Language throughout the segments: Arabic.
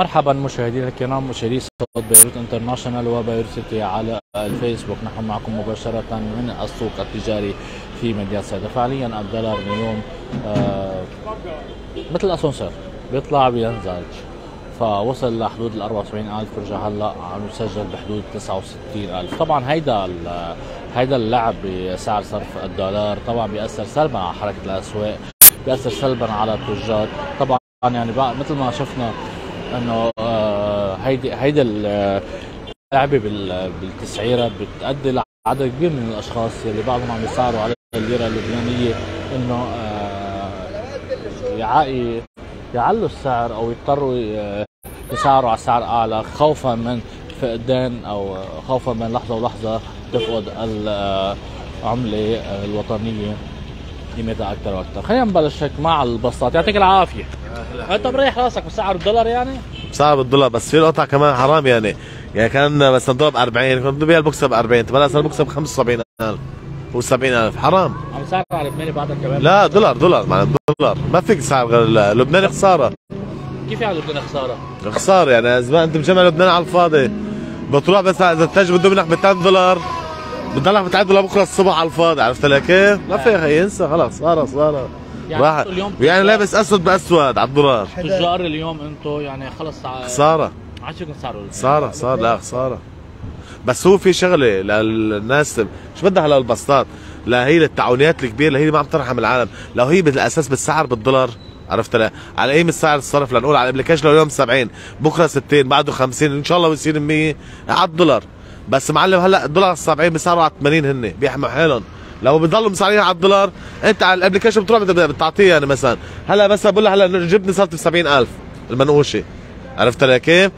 مرحبا مشاهدينا الكرام مشاهدي صوت بيروت انترناشونال وبيروت سيتي على الفيسبوك. نحن معكم مباشرة من السوق التجاري في مدينة صيدا. فعليا الدولار اليوم آه مثل الأسانسير بيطلع بينزل فوصل لحدود ال 74000 ورجع هلا عم يسجل بحدود 69000 طبعا هيدا هيدا اللعب بسعر صرف الدولار طبعا بيأثر سلبا على حركة الأسواق بيأثر سلبا على التجار. طبعا يعني مثل ما شفنا انه آه، هيدي هيدا اللعبه بالتسعيرة بتؤدي لعدد كبير من الأشخاص اللي بعضهم عم يسعروا على الليره اللبنانية إنه آه، يعلوا السعر أو يضطروا آه، يسعروا على سعر أعلى خوفا من فقدان أو خوفا من لحظة ولحظة تفقد العمله الوطنية. قيمتها أكثر وأكثر. خلينا نبلش هيك مع البساط. يعطيك العافية. انت مريح راسك بسعر الدولار يعني؟ بسعر بالدولار بس في القطع كمان حرام يعني. يعني كان بس نضرب 40 كنت ببيع بكسب 40 طب هلأ بكسب 75000 و 70000 حرام. عم سعر على لبناني بعدك كمان. لا دولار دولار معنى دولار. ما فيك سعر غير لبناني خسارة. كيف يعني لبنان خسارة؟ خسارة يعني إذا أنت مجمع لبنان على الفاضي. بتروح بس إذا التاج بده منك ب 2 دولار بتضلك بتعد لبكرة الصبح على الفاضي عرفت لك كيف؟ ما في انسى خلص صار صار. يعني اليوم يعني لابس أسود بأسود على الدولار تجار اليوم أنتم يعني خلص خسارة. عشان صاروا خسارة صار لا خسارة. بس هو في شغلة للناس مش بدها هلا البسطات لا هي للتعاونيات الكبيرة اللي هي ما عم ترحم العالم لو هي بالأساس بالسعر بالدولار عرفت لا؟ على اي السعر الصرف لنقول على ال application لو اليوم 70 بكرة 60 بعده 50 إن شاء الله بيصير 100 على الدولار. بس معلم هلأ الدولار 70 بيسعروا على 80 هن بيحموا حالهم لو بضلوا مسعرين على الدولار انت على الابلكيشن بتروح بتعطيه يعني مثلا. هلا بس بقول له هلا جبني صارت ب 70000 المنقوشة. عرفت علي كيف؟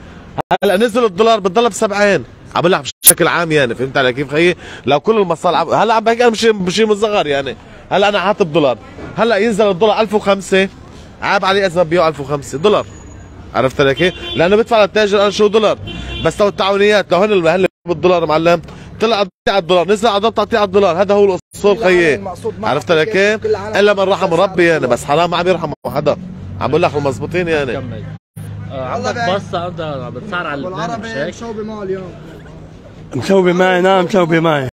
هلا نزل الدولار بتضل ب 70 عم لك بشكل عام يعني فهمت علي كيف خيي؟ لو كل المصالح هلا عم بحكي أنا بشيء بشيء مصغر يعني. هلا أنا حاطط دولار هلا ينزل الدولار 1005 عاب علي إذا ببيعه 1005 دولار. عرفت علي كيف؟ لأنه بدفع للتاجر أنا شو دولار؟ بس لو التعاونيات لو هن بالدولار معلم طلع على الدولار نزل على تعطيه على الدولار هذا هو الأصول خيي. عرفت علي كيف؟ إلا من رحم ربي يعني بس حرام ما عم يرحم حدا. عم بقول لك مضبوطين يعني. آه، عندك بصه انت بتسعر على لبنان مش؟ مشوبه معه اليوم. مشوبه معي نعم مشوبه معي.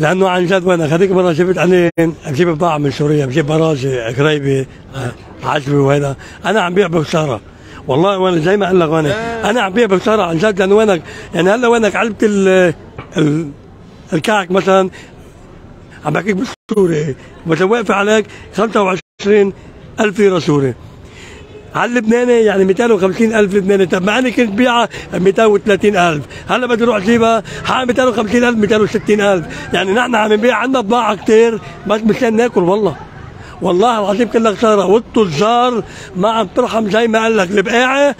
لأنه عن جد وأنا هذيك مرة جبت عنين بجيب بضاعة من سوريا بجيب براجي قريبة آه، عجبي وهذا أنا عم بيع بخساره والله وأنا زي ما قال لك وأنا أنا عم بيع بخساره عن جد لأنه وينك؟ يعني هلا وينك؟ علبة ال الكعك مثلا عم بحكيك بالسوري. مثلا واقفة عليك 25 ألف ليرة سوري. على اللبناني يعني 250 ألف لبناني. طب مع إني كنت بيعها 230 ألف. هلا بدي أروح أجيبها. حق 250 ألف 260 ألف. يعني نحن عم نبيع عندنا بضاعة كثير بس مشان ناكل والله. والله العظيم كلها خسارة. والتجار ما عم ترحم زي ما قال لك. البقاعه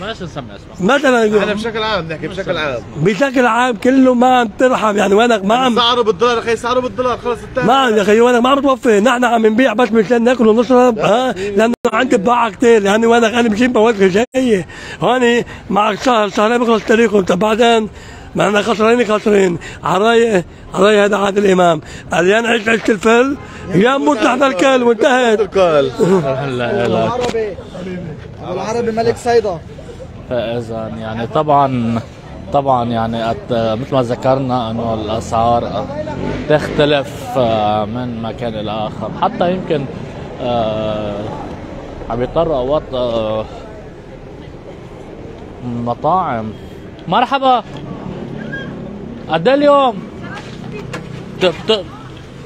بلاش نسمي اسماء مثلا إحنا بشكل عام نحكي بشكل عام. بشكل عام كله ما عم ترحم يعني وينك ما عم سعره بالدولار يا أخي سعره بالدولار خلص انتهى ما عم يا أخي وينك ما عم توفي نحن عم نبيع بس مشان ناكل ونشرب ها؟ لأنه عندي بضاعه كثير يعني وينك أنا بجيب مواد جاية هون معك شهر شهرين بخلص تاريخهم طب بعدين؟ ما أنا خسرانين خسرين. عراي عراي هذا عادل الإمام. قال يا نعيش عيش الفل. يا نموت نحن الكل. وانتهت. الكل. العربي. العربي ملك صيدا فاذا يعني طبعا طبعا يعني مثل ما ذكرنا إنه الأسعار تختلف آه، من مكان إلى آخر حتى يمكن آه، عم يضطروا اوقات آه، مطاعم مرحبا قد اليوم؟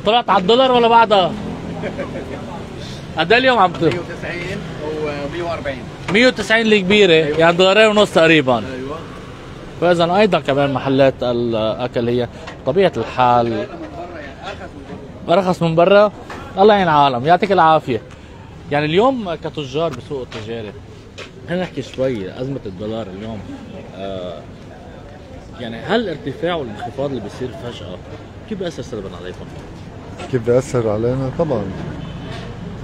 طلعت على الدولار ولا بعدها؟ قد اليوم عم 190 و 140 190 الكبيرة يعني دولارين ونص تقريبا. أيوه. فاذا أيضا كمان محلات الأكل هي طبيعة الحال. أرخص من برا. الله يعين العالم. يعطيك العافية. يعني اليوم كتجار بسوق التجاري خلينا نحكي شوي أزمة الدولار اليوم. آه يعني هل الارتفاع والانخفاض اللي بيصير فجأة كيف بيأثر سلبا عليكم؟ كيف بيأثر علينا؟ طبعا.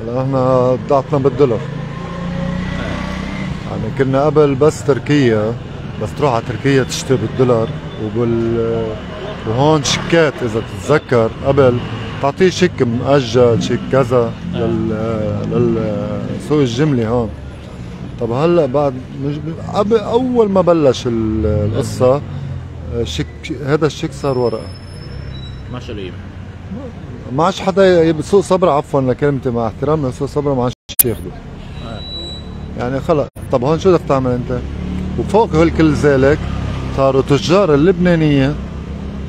هلا إحنا ضعفنا بالدولار. يعني كنا قبل بس تركيا بس تروح على تركيا تشتري بالدولار وبال وهون شيكات إذا تتذكر قبل تعطيه شيك مؤجل شيك كذا لل للسوق الجملي هون. طب هلأ بعد مش قبل أول ما بلش ال- القصة شيك هذا الشيك صار ورقة. ما شو ما عادش حدا سوق صبرا عفوا لكلمتي مع احترامنا سوق صبرا ما عادش ياخذوا يعني خلص. طب هون شو بدك تعمل انت؟ وفوق كل ذلك صاروا تجار اللبنانية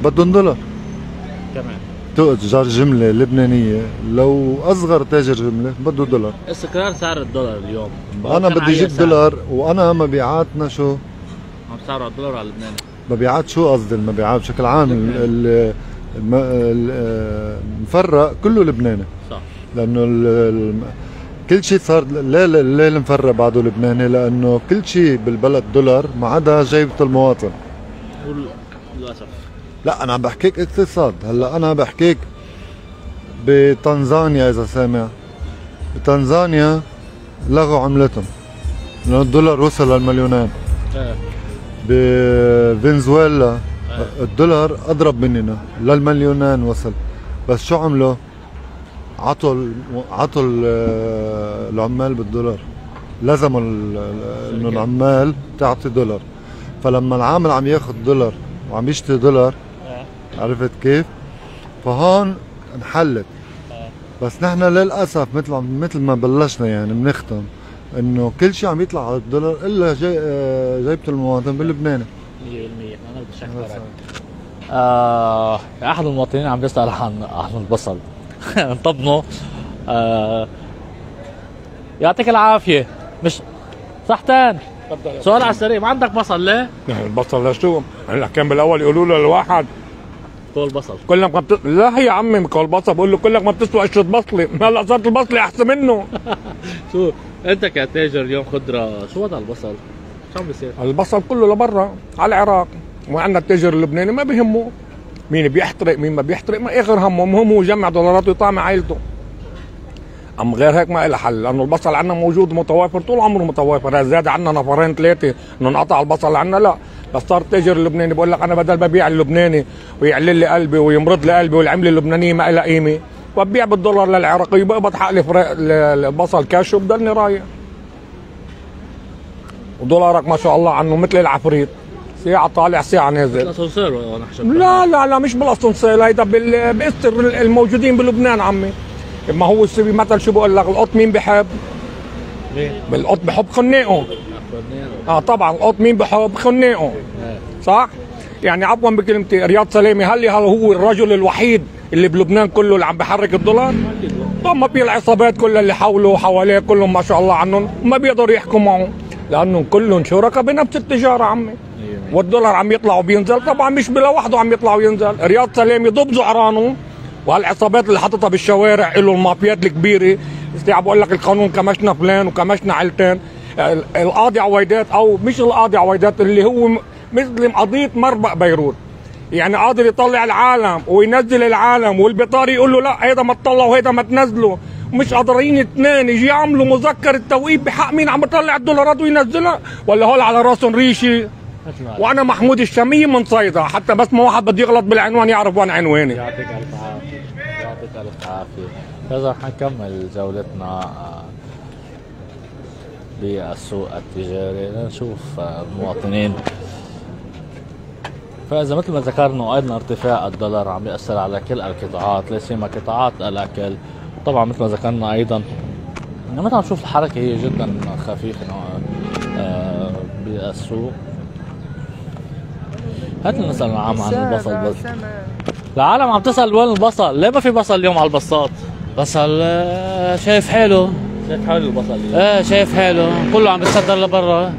بدهم دولار. كمان تجار جملة لبنانية. لو أصغر تاجر جملة بده دولار. استقرار سعر الدولار اليوم. أنا بدي أجيب سعر. دولار وأنا مبيعاتنا شو؟ عم سعره على الدولار على لبنان مبيعات شو قصدي؟ المبيعات بشكل عام. ال- ال- الم- ال- المفرق كله لبناني. صح. لأنه كل شيء صار ليه ليه المفرق بعده لبناني لأنه كل شيء بالبلد دولار ما عدا جيبة المواطن. للأسف. لا أنا عم بحكيك اقتصاد. هلأ أنا بحكيك بتنزانيا إذا سامع. بتنزانيا لغوا عملتهم. لأنه الدولار وصل للمليونين. إيه. بفنزويلا الدولار أضرب مننا. للمليونين وصل. بس شو عملوا؟ عطوا عطوا ال- العمال بالدولار. لزموا إنه العمال تعطي دولار. فلما العامل عم ياخذ دولار وعم يشتري دولار عرفت كيف؟ فهون انحلت. بس نحن للأسف مثل مثل ما بلشنا يعني بنختم إنه كل شيء عم يطلع على الدولار إلا جي آه، جيبه المواطن باللبناني 100% أنا بدي آه أحد المواطنين عم بيسأل عن عن البصل. انطبنوا آه يعطيك العافية. مش صحتين سؤال على السريع. ما عندك بصل ليه؟ البصل لشو هلا كان بالأول يقولوا له الواحد. طول بصل. كلك ما بت... لا يا عمي كل بصل بقول له كلك ما بتسوى قشره بصلة. هلا صارت البصلة أحسن منه. شو؟ أنت كتاجر اليوم خضره شو وضع البصل؟ شو عم بيصير؟ البصل كله لبرا على العراق. وعندنا التاجر اللبناني ما بيهمه مين بيحترق مين ما بيحترق ما اخر همه المهم هو يجمع دولارات ويطعم عائلته اما غير هيك ما له حل لأنه البصل عندنا موجود متوافر طول عمره متوافر زاد عندنا نفرين ثلاثة إنه انقطع البصل عندنا لا. بس صار التاجر اللبناني بقول لك أنا بدل ببيع اللبناني ويعلل لي قلبي ويمرض لي قلبي والعملة اللبنانية ما لها قيمة وببيع بالدولار للعراقي بقبض حق البصل كاش وبضلني رايح. ودولارك ما شاء الله عنه مثل العفريت. ساعة طالع ساعة نازل. الاسانسير لا لا لا مش بالاسانسير هيدا بقصة الموجودين بلبنان عمي. ما هو السبي مثل شو بقول لك القط مين بحب؟ القط بحب خناقه. آه طبعا القط مين بحب خناقه. صح؟ يعني عفوا بكلمتي رياض سلامي هل هل هو الرجل الوحيد اللي بلبنان كله اللي عم بحرك الدولار؟ طب ما في العصابات كلها اللي حوله وحواليه كلهم ما شاء الله عنهم ما بيقدروا يحكوا معه لأنهم كلهم شركاء بنفس التجارة عمي. والدولار عم يطلع وبينزل. طبعا مش بلا وحده عم يطلع وينزل. رياض سلامي ضب زعرانه. وهالعصابات اللي حاططها بالشوارع له المافيات الكبيرة. استيعب بقول لك القانون كمشنا فلان وكمشنا علتين. ال- القاضي عويدات أو مش القاضي عويدات اللي هو مثل قضية مربق بيروت. يعني قادر يطلع العالم وينزل العالم والبطاري يقول له لا هيدا ما تطلع وهيدا ما تنزله. مش قادرين اثنين يجي يعملوا مذكر التوقيف بحق مين عم يطلع الدولارات وينزلها؟ ولا هول على راسهم ريشة؟ وأنا محمود الشاميه من صيدا. حتى بس ما واحد بده يغلط بالعنوان يعرف وين عنواني. يعطيك ألف عافية. يعطيك ألف عافية. اذا حنكمل جولتنا آه، بالسوق التجاري. لنشوف آه، المواطنين. فإذا مثل ما ذكرنا أيضا ارتفاع الدولار عم يأثر على كل القطاعات لا سيما قطاعات الأكل. طبعا مثل ما ذكرنا أيضا مثل عم نشوف الحركة هي جدا خفيفة آه، بالسوق. هات لنا نسال العام عن البصل بس العالم عم تسأل وين البصل؟ ليه ما في بصل اليوم على البساط بصل آه، شايف حاله. شايف حالي البصل اليوم. إيه شايف حاله. كله عم بيتصدر لبرا.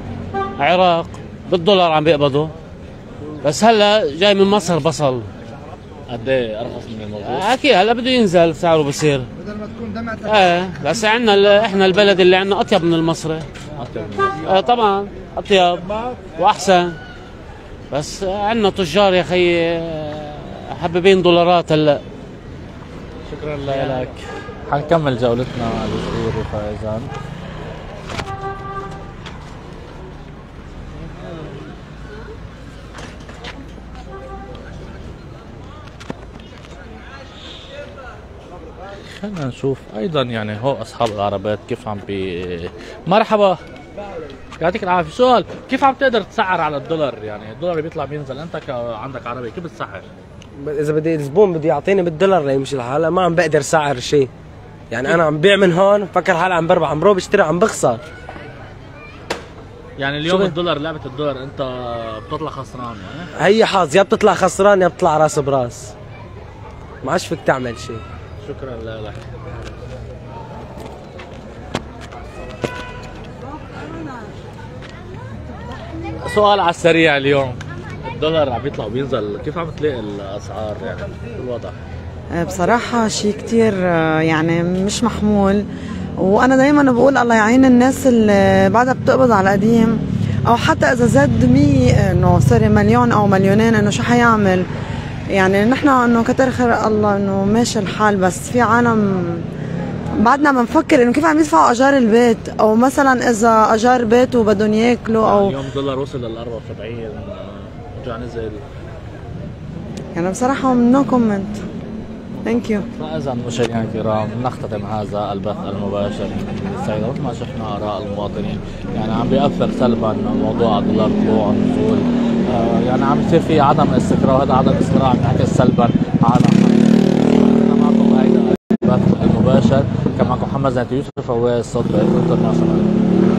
عراق بالدولار عم بيقبضوا. بس هلا جاي من مصر بصل. قد إيه أرخص من الموجود؟ أكيد هلا بده ينزل سعره بصير. بدل ما تكون دمعتك إيه بس عندنا ال- إحنا البلد اللي عندنا أطيب من المصري. الموجود. آه طبعا أطيب وأحسن. بس عندنا تجار يا أخي حببين دولارات هلا. شكرا لك. حنكمل جولتنا الاسبوعيه فاذا خلينا نشوف أيضا يعني هو أصحاب العربات كيف عم بي مرحبا. يعطيك العافية. سؤال كيف عم تقدر تسعر على الدولار؟ يعني الدولار بيطلع بينزل أنت عندك عربي كيف بتسعر؟ إذا بدي الزبون بده يعطيني بالدولار ليمشي الحال ما عم بقدر سعر شيء. يعني أنا عم بيع من هون فكر حالي عم بربح عم بروح بشتري عم بخسر. يعني اليوم الدولار لعبة الدولار أنت بتطلع خسران يعني؟ هي حظ يا بتطلع خسران يا بتطلع راس براس. ما عادش فيك تعمل شيء. شكرا لك سؤال على السريع اليوم. الدولار عم يطلع وبينزل. كيف عم تلاقي الأسعار يعني؟ شو الوضع؟ بصراحة شيء كتير آه، يعني مش محمول. وأنا دايما بقول الله يعين الناس اللي بعدها بتقبض على القديم أو حتى إذا زاد مية إنه سوري مليون أو مليونين إنه شو حيعمل؟ يعني نحن إنه كتر خير الله إنه ماشي الحال بس في عالم بعدنا بنفكر إنه كيف عم يدفعوا أجار البيت أو مثلا إذا أجار بيت وبدهم يأكلوا أو اليوم الدولار وصل لل 74 رجع نزل. يعني بصراحة no comment thank you فاذا مشاهدينا الكرام نختتم هذا البث المباشر من السيدة مثل ما شفنا آراء المواطنين. يعني عم بيأثر سلبا موضوع الدولار طلوع ونزول يعني عم يصير في عدم استقرار وهذا عدم الاستقرار عم ينعكس سلبا. محمد زینت یوسف هو الصدر الانترناسيونال